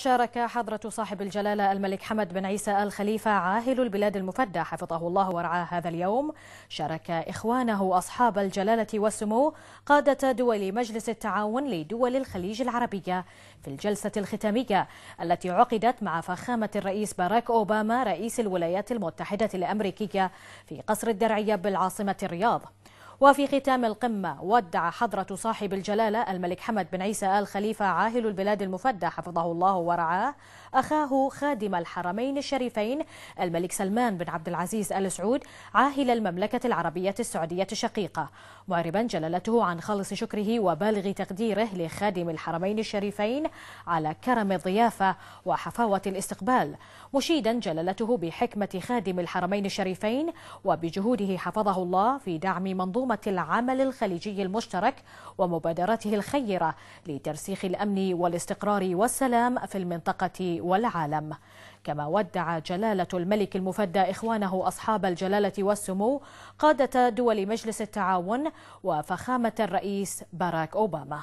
شارك حضرة صاحب الجلالة الملك حمد بن عيسى آل خليفة عاهل البلاد المفدى حفظه الله ورعاه هذا اليوم. شارك إخوانه أصحاب الجلالة والسمو قادة دول مجلس التعاون لدول الخليج العربية في الجلسة الختامية التي عقدت مع فخامة الرئيس باراك أوباما رئيس الولايات المتحدة الأمريكية في قصر الدرعية بالعاصمة الرياض. وفي ختام القمة ودع حضرة صاحب الجلالة الملك حمد بن عيسى آل خليفة عاهل البلاد المفدى حفظه الله ورعاه. أخاه خادم الحرمين الشريفين الملك سلمان بن عبد العزيز آل سعود عاهل المملكة العربية السعودية الشقيقة. معربا جلالته عن خالص شكره وبالغ تقديره لخادم الحرمين الشريفين على كرم الضيافة وحفاوة الاستقبال. مشيدا جلالته بحكمة خادم الحرمين الشريفين وبجهوده حفظه الله في دعم منظومة العمل الخليجي المشترك ومبادراته الخيرة لترسيخ الأمن والاستقرار والسلام في المنطقة والعالم. كما ودع جلالة الملك المفدى إخوانه أصحاب الجلالة والسمو قادة دول مجلس التعاون وفخامة الرئيس باراك أوباما.